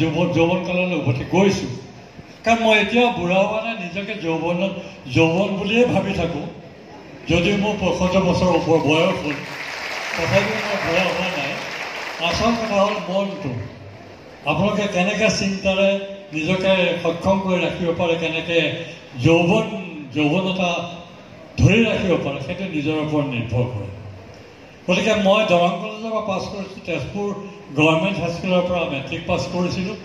যৌৱন যৌৱন কাললৈ উভতি গৈছোঁ। কাৰণ মই এতিয়াও বুঢ়া হোৱা নাই নিজকে যৌৱনত যৌৱন বুলিয়ে ভাবি থাকোঁ। যদিও মোৰ পঁয়সত্তৰ বছৰ ওপৰ বয়স হ'ল তথাপিও মই বুঢ়া হোৱা নাই। আচল কথা হ'ল মনটো। আপোনালোকে কেনেকৈ চিন্তাৰে নিজকে সক্ষম কৰি ৰাখিব পাৰে কেনেকৈ যৌৱন যৌৱনতা ধৰি ৰাখিব পাৰে সেইটো নিজৰ ওপৰত নিৰ্ভৰ কৰে। গতিকে মই দৰং কলেজৰ পৰা পাছ কৰিছোঁ তেজপুৰ গভৰ্ণমেণ্ট হাইস্কুলৰ পৰা মেট্ৰিক পাছ কৰিছিলোঁ।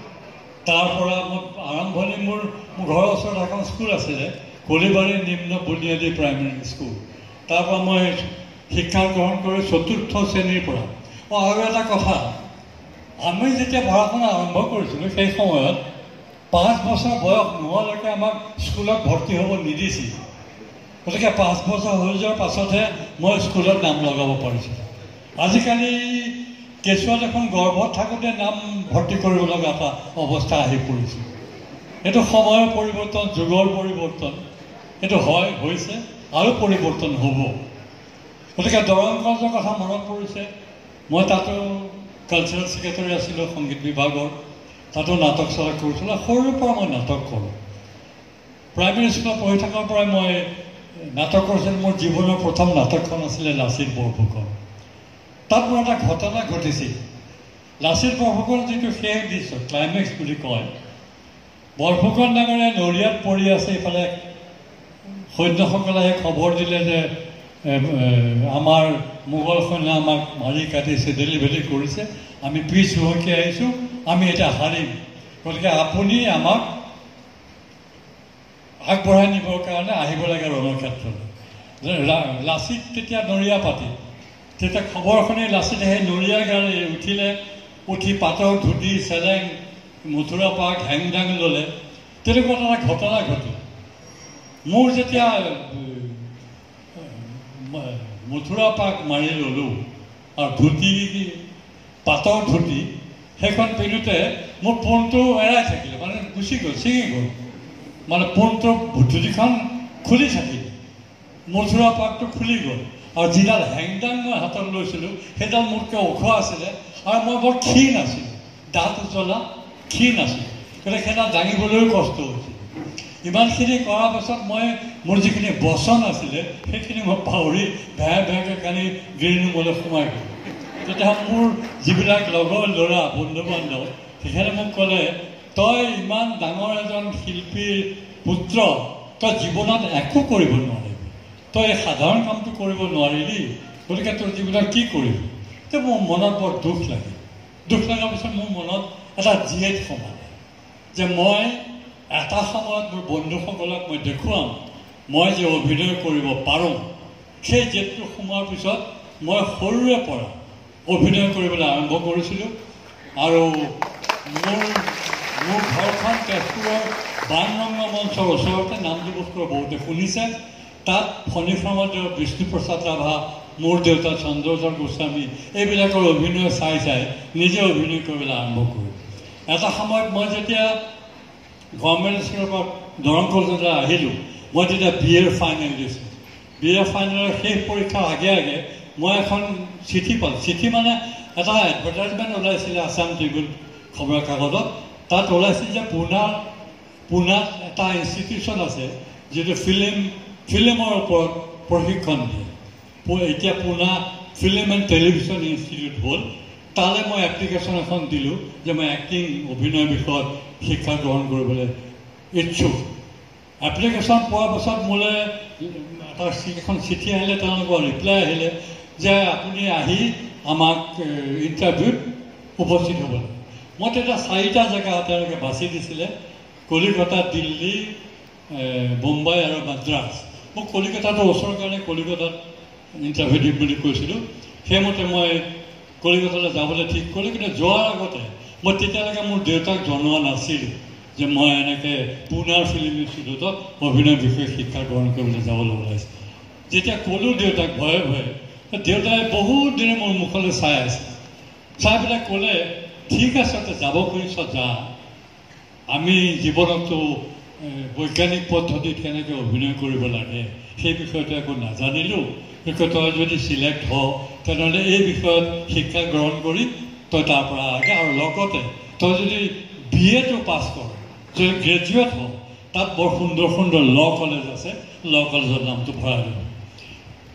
তাৰ পৰা মই আৰম্ভণি মোৰ মোৰ ঘৰৰ ওচৰত এখন স্কুল আছিলে কলিবাৰী নিম্ন বুনিয়াদী প্ৰাইমেৰী স্কুল তাৰ পৰা মই শিক্ষা গ্ৰহণ কৰি চতুৰ্থ শ্ৰেণীৰ পৰা। অঁ আৰু এটা কথা আমি যেতিয়া পঢ়া শুনা আৰম্ভ কৰিছিলোঁ সেই সময়ত পাঁচ বছৰ বয়স নোহোৱালৈকে আমাক স্কুলত ভৰ্তি হ'ব নিদিছিল। গতিকে পাঁচ বছৰ হৈ যোৱাৰ পাছতহে মই স্কুলত নাম লগাব পাৰিছিলোঁ আজিকালি কেঁচুৱা দেখোন গৰ্ভত থাকোঁতে নাম ভৰ্তি কৰিব লগা এটা অৱস্থা আহি পৰিছে। এইটো সময়ৰ পৰিৱৰ্তন যুগৰ পৰিৱৰ্তন। এইটো হয় হৈছে আৰু পৰিৱৰ্তন হ'ব। গতিকে দৰং কলেজৰ কথা মনত পৰিছে। মই তাতো কালচাৰেল ছেক্ৰেটাৰী আছিলোঁ সংগীত বিভাগৰ। তাতো নাটক চাটক কৰিছিলোঁ। সৰুৰে পৰা মই নাটক কৰোঁ। প্ৰাইমেৰী স্কুলত পঢ়ি থকাৰ পৰাই মই নাটক কৰিছিলোঁ মোৰ জীৱনৰ প্ৰথম নাটকখন আছিলে লাচিত বৰফুকন। তাত মোৰ এটা ঘটনা ঘটিছিল। লাচিত বৰফুকন যিটো শেষ দৃশ্য ক্লাইমেক্স বুলি কয় বৰফুকন ডাঙৰে নৰিয়াত পৰি আছে ইফালে। সৈন্যসকলে খবৰ দিলে যে আমাৰ মোগল সৈন্য আমাক মাৰি কাটি চেদেলি ভেলি কৰিছে। আমি পিছ হুহকি আহিছোঁ আমি এতিয়া হাৰিম। গতিকে আপুনি আমাক আগবঢ়াই নিবৰ কাৰণে আহিব লাগে ৰণক্ষেত্ৰলৈ লাচিত তেতিয়া নৰিয়া পাতি। তেতিয়া খবৰ শুনি লাচিত সেই নৰিয়া গাড়ী উঠিলে উঠি পাতৰ ধুতি চেলেং মথুৰা পাক হেং দাং ল'লে। তেনেকুৱা এটা ঘটনা ঘটিল। মোৰ যেতিয়া মথুৰা পাক মাৰি ল'লোঁ আৰু ধুতি পাতৰ ধুতি সেইখন পিন্ধোতে মোৰ পোনটো এৰাই থাকিলে মানে গুচি গ'ল ছিঙি গ'ল। মানে পোনটো ধুতিখন খুলি থাকিল মথুৰা পাকটো খুলি গ'ল। আৰু যিডাল হেংদাং মই হাতত লৈছিলোঁ সেইডাল মোতকৈ ওখ আছিলে আৰু মই বৰ ক্ষীণ আছিলোঁ। দাঁত উজ্বলা ক্ষীণ আছিলোঁ। গতিকে সেইডাল দাঙিবলৈও কষ্ট হৈছিল। ইমানখিনি কৰাৰ পাছত মই মোৰ যিখিনি বচন আছিলে সেইখিনি মই পাহৰি ভেয়া ভেয়াকৈ কানি গিৰিনুমলৈ সোমাই গ'লোঁ। তেতিয়া মোৰ যিবিলাক লগৰ ল'ৰা বন্ধু বান্ধৱ তেখেতে মোক ক'লে তই ইমান ডাঙৰ এজন শিল্পীৰ পুত্ৰ তই জীৱনত একো কৰিব নোৱাৰিবি। তই এই সাধাৰণ কামটো কৰিব নোৱাৰিলি গতিকে তোৰ জীৱনত কি কৰিবি? তো মোৰ মনত বৰ দুখ লাগে। দুখ লগাৰ পিছত মোৰ মনত এটা জীয়েত সোমালে যে মই এটা সময়ত মোৰ বন্ধুসকলক মই দেখুৱাম মই যে অভিনয় কৰিব পাৰোঁ। সেই জেদটো সোমোৱাৰ পিছত মই সৰুৰে পৰা অভিনয় কৰিবলৈ আৰম্ভ কৰিছিলোঁ আৰু মোৰ মোৰ ঘৰখন তেজপুৰৰ বানৰংগ মঞ্চৰ ওচৰতে নামটো বস্তুৰ বহুতে শুনিছে তাত ফণী সমাজৰ বিষ্ণুপ্ৰসাদ ৰাভা মোৰ দেউতা চন্দ্ৰজন গোস্বামী এইবিলাকৰ অভিনয় চাই চাই নিজে অভিনয় কৰিবলৈ আৰম্ভ কৰোঁ এটা সময়ত মই যেতিয়া গভৰ্ণমেণ্ট স্কুলৰ পৰা দৰং কলেজলৈ আহিলোঁ মই তেতিয়া বি এৰ ফাইনেল দিছিলোঁ বি এৰ ফাইনেলৰ শেষ পৰীক্ষাৰ আগে আগে মই এখন চিঠি পালোঁ চিঠি মানে এটা এডভাৰটাইজমেণ্ট ওলাইছিলে আছাম ট্ৰিবিউন খবৰ কাগজত তাত ওলাইছিল যে পুনা পুনাত এটা ইনষ্টিটিউশ্যন আছে যিটো ফিল্ম ফিল্মৰ ওপৰত প্ৰশিক্ষণ দিয়ে। এতিয়া Poona film and television institute হ'ল। তালৈ মই এপ্লিকেশ্যন এখন দিলোঁ যে মই এক্টিং অভিনয় বিষয়ত শিক্ষা গ্ৰহণ কৰিবলৈ ইচ্ছুক। এপ্লিকেশ্যন পোৱাৰ পাছত মোলৈ এটা এখন চিঠি আহিলে তেওঁলোকৰ ৰিপ্লাই আহিলে যে আপুনি আহি আমাক ইণ্টাৰভিউত উপস্থিত হ'ব। লাগে মই তেতিয়া চাৰিটা জেগা তেওঁলোকে বাছি দিছিলে। কলিকতা দিল্লী বোম্বাই আৰু মাদ্ৰাছ। মোক কলিকতাটো ওচৰৰ কাৰণে কলিকতাত ইণ্টাৰভিউ দিম বুলি কৈছিলোঁ। সেইমতে মই কলিকতালৈ যাবলৈ ঠিক কৰিলোঁ কিন্তু যোৱাৰ আগতে মই তেতিয়ালৈকে মোৰ দেউতাক জনোৱা নাছিলোঁ যে মই এনেকৈ পুনাৰ ফিল্ম ইনষ্টিটিউটত অভিনয় বিষয়ে শিক্ষা গ্ৰহণ কৰিবলৈ যাবলৈ ওলাইছোঁ। যেতিয়া ক'লোঁ দেউতাক ভয়ে ভয়ে দেউতাই বহুত দিনে মোৰ মুখলৈ চাই আছে। চাই পেলাই ক'লে ঠিক আছে তই যাব খুজিছ যা। আমি জীৱনতো বৈজ্ঞানিক পদ্ধতিত কেনেকৈ অভিনয় কৰিব লাগে সেই বিষয়টো একো নাজানিলোঁ। গতিকে তই যদি চিলেক্ট হ তেনেহ'লে এই বিষয়ত শিক্ষা গ্ৰহণ কৰি তই তাৰ পৰা আগে আৰু লগতে তই যদি বি এটো পাছ কৰ যদি গ্ৰেজুৱেট হ তাত বৰ সুন্দৰ সুন্দৰ ল' কলেজ আছে। ল' কলেজৰ নামটো ভৰাই দিব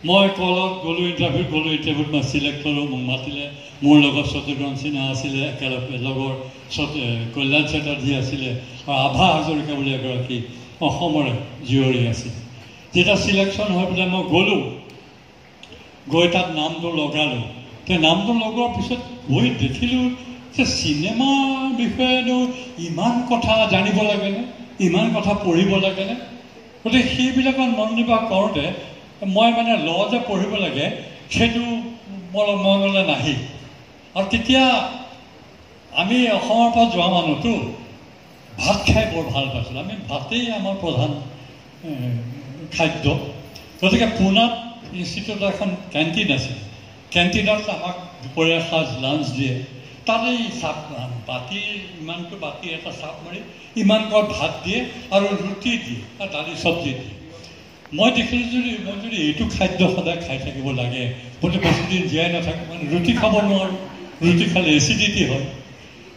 মই কলত গ'লোঁ ইণ্টাৰভিউত গ'লোঁ ইণ্টাৰভিউত মই চিলেক্ট কৰোঁ মোক মাতিলে। মোৰ লগত শত্ৰুঘ্ন সিনহা আছিলে একেলগে লগৰ কল্যাণ চেটাৰ্জী আছিলে আৰু আভা হাজৰিকা বুলি এগৰাকী অসমৰে জীয়ৰী আছিল। যেতিয়া চিলেকশ্যন হৈ পেলাই মই গ'লোঁ গৈ তাত নামটো লগালোঁ। সেই নামটো লগোৱাৰ পিছত গৈ দেখিলোঁ যে চিনেমাৰ বিষয়েনো ইমান কথা জানিব লাগেনে? ইমান কথা পঢ়িব লাগেনে? গতিকে সেইবিলাকত মনোনিৱেশ কৰোঁতে মই মানে ল যে পঢ়িব লাগে সেইটো মোৰ মনলৈ নাহিল আৰু তেতিয়া আমি অসমৰ পৰা যোৱা মানুহটো ভাত খাই বৰ ভাল পাইছিলোঁ। আমি ভাতেই আমাৰ প্ৰধান খাদ্য। গতিকে পুনাত ইনষ্টিটিউটত এখন কেণ্টিন আছিল কেণ্টিনত আমাক দুপৰীয়া সাজ লাঞ্চ দিয়ে। তাতে চাপ বাতিৰ ইমানটো বাতি এটা চাপ মাৰি ইমান কত ভাত দিয়ে আৰু ৰুটি দিয়ে আৰু দালি চব্জি দিয়ে। মই দেখিলোঁ যদি মই যদি এইটো খাদ্য সদায় খাই থাকিব লাগে বোলে বেছিদিন জীয়াই নাথাকোঁ মানে ৰুটি খাব নোৱাৰোঁ ৰুটি খালে এচিডিটি হয়।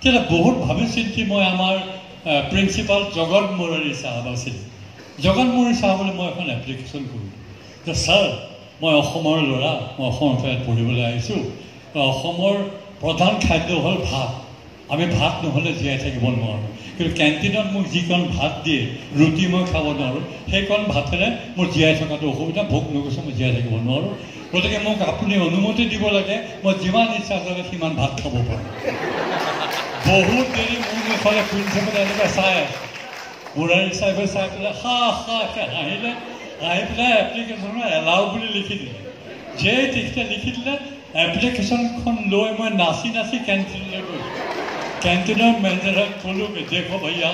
তেতিয়া বহুত ভাবি চিন্তি মই আমাৰ প্ৰিন্সিপাল জগত মুৰাৰী চাহাব আছিল। জগত মুৰাৰী চাহাবলৈ মই এখন এপ্লিকেশ্যন কৰিলোঁ যে ছাৰ মই অসমৰ ল'ৰা মই অসমৰ ঠাইত পঢ়িবলৈ আহিছোঁ। অসমৰ প্ৰধান খাদ্য হ'ল ভাত। আমি ভাত নহ'লে জীয়াই থাকিব নোৱাৰোঁ। কিন্তু কেণ্টিনত মোক যিকণ ভাত দিয়ে ৰুটি মই খাব নোৱাৰোঁ সেইকণ ভাতেৰে মোৰ জীয়াই থকাটো অসুবিধা ভোক নগৈছে মই জীয়াই থাকিব নোৱাৰোঁ। গতিকে মোক আপুনি অনুমতি দিব লাগে মই যিমান ইচ্ছা কৰে সিমান ভাত খাব পাৰোঁ। বহুত দেৰি মোৰ মুখলে প্ৰিন্সিপালে এনেকৈ চাই বুঢ়াৰী চাহেবে চাই পেলাই হা হাকে হাঁহিলে হাঁহি পেলাই এপ্লিকেশ্যনত এলাউ বুলি লিখি দিলে। যে তেখেতে লিখি দিলে এপ্লিকেশ্যনখন লৈ মই নাচি নাচি কেণ্টিনলৈ গৈছোঁ कैंटीनर मैनेजर खोलू कि देखो भैया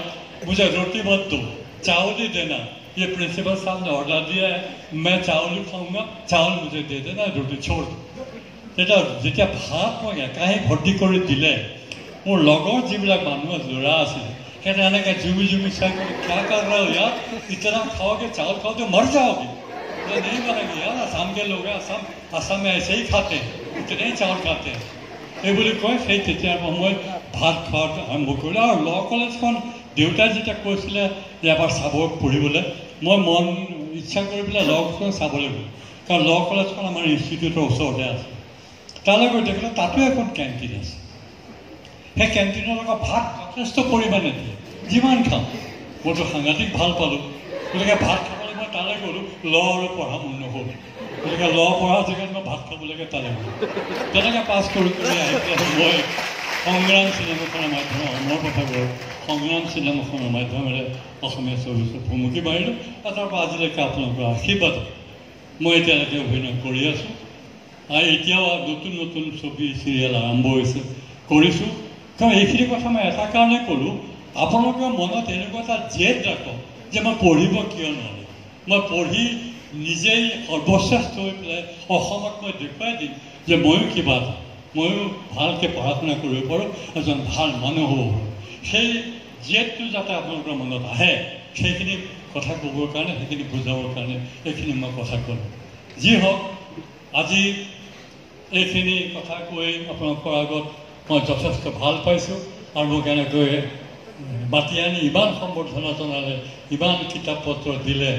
मुझे रोटी मत दो चावल ही देना ये प्रिंसिपल साहब ने ऑर्डर दिया है मैं चावल ही खाऊंगा चावल मुझे दे देना रोटी छोड़ दो তেতিয়া যেতিয়া ভাত মই একাহি ভৰ্তি কৰি দিলে মোৰ লগৰ যিবিলাক মানুহ ল'ৰা আছিলে সিহঁতে এনেকৈ জুমি জুমি চাই কৰি क्या कर रहे हो यार इतना खाओगे चावल खाओ तो मर जाओगे नहीं बनेगी यार आसाम के लोग हैं आसाम आसाम में ऐसे ही खाते हैं इतने ही चावल खाते हैं এই বুলি কয় সেই তেতিয়াৰ পৰা মই ভাত খোৱাটো আৰম্ভ কৰিলোঁ আৰু ল কলেজখন দেউতাই যেতিয়া কৈছিলে যে এবাৰ চাব পঢ়িবলৈ মই মন ইচ্ছা কৰি পেলাই ল কলেজখন চাবলৈ গ'লোঁ। কাৰণ ল কলেজখন আমাৰ ইনষ্টিটিউটৰ ওচৰতে আছে। তালৈ গৈ দেখিলোঁ তাতো এখন কেণ্টিন আছে। সেই কেণ্টিনত আকৌ ভাত যথেষ্ট পৰিমাণে দিয়ে। যিমান খাওঁ। মইতো সাংঘাতিক ভাল পালোঁ। গতিকে ভাত খাবলৈ মই তালৈ গ'লোঁ ল আৰু পঢ়া মোৰ নহ'ল গতিকে ল পঢ়া জেগাত ভাত খাবলৈকে তালৈ তেনেকৈ পাছ কৰি কৰি আহি পেলাই মই সংগ্ৰাম চিনেমাখনৰ মাধ্যমেৰে অমৰ কথা কওঁ সংগ্ৰাম চিনেমাখনৰ মাধ্যমেৰে অসমীয়া ছবিত ভুমুকি মাৰিলোঁ আৰু তাৰপৰা আজিলৈকে আপোনালোকৰ আশীৰ্বাদ মই এতিয়ালৈকে অভিনয় কৰি আছোঁ। আৰু এতিয়াও নতুন নতুন ছবি চিৰিয়েল আৰম্ভ হৈছে। কৰিছোঁ। কাৰণ এইখিনি কথা মই এটা কাৰণে ক'লোঁ আপোনালোকৰ মনত এনেকুৱা এটা জেদ ৰাখক যে মই পঢ়িব কিয় নোৱাৰিম মই পঢ়ি নিজেই সৰ্বশ্ৰেষ্ঠ হৈ পেলাই অসমক মই দেখুৱাই দিম যে ময়ো কিবা এটা ময়ো ভালকৈ পঢ়া শুনা কৰিব পাৰোঁ এজন ভাল মানুহ হ'ব পাৰোঁ সেই জেদটো যাতে আপোনালোকৰ মনত আহে সেইখিনি কথা ক'বৰ কাৰণে সেইখিনি বুজাবৰ কাৰণে এইখিনি মই কথা ক'লোঁ যি হওক আজি এইখিনি কথা কৈ আপোনালোকৰ আগত মই যথেষ্ট ভাল পাইছোঁ আৰু মোক এনেকৈ মাতি আনি ইমান সম্বৰ্ধনা জনালে ইমান কিতাপ পত্ৰ দিলে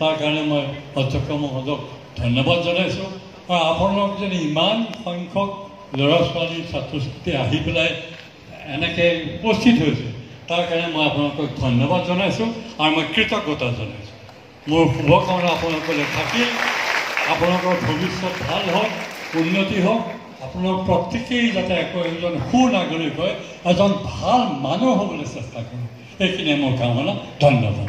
তাৰ কাৰণে মই অধ্যক্ষ মহোদয়ক ধন্যবাদ জনাইছোঁ আৰু আপোনালোক যদি ইমান সংখ্যক ল'ৰা ছোৱালী ছাত্ৰ ছাত্ৰী আহি পেলাই এনেকৈ উপস্থিত হৈছে তাৰ কাৰণে মই আপোনালোকক ধন্যবাদ জনাইছোঁ আৰু মই কৃতজ্ঞতা জনাইছোঁ মোৰ শুভকামনা আপোনালোকলৈ থাকিল আপোনালোকৰ ভৱিষ্যত ভাল হওক উন্নতি হওক আপোনালোক প্ৰত্যেকেই যাতে একো এজন সুনাগৰিক হয় এজন ভাল মানুহ হ'বলৈ চেষ্টা কৰোঁ এইখিনিয়ে মোৰ কামনা ধন্যবাদ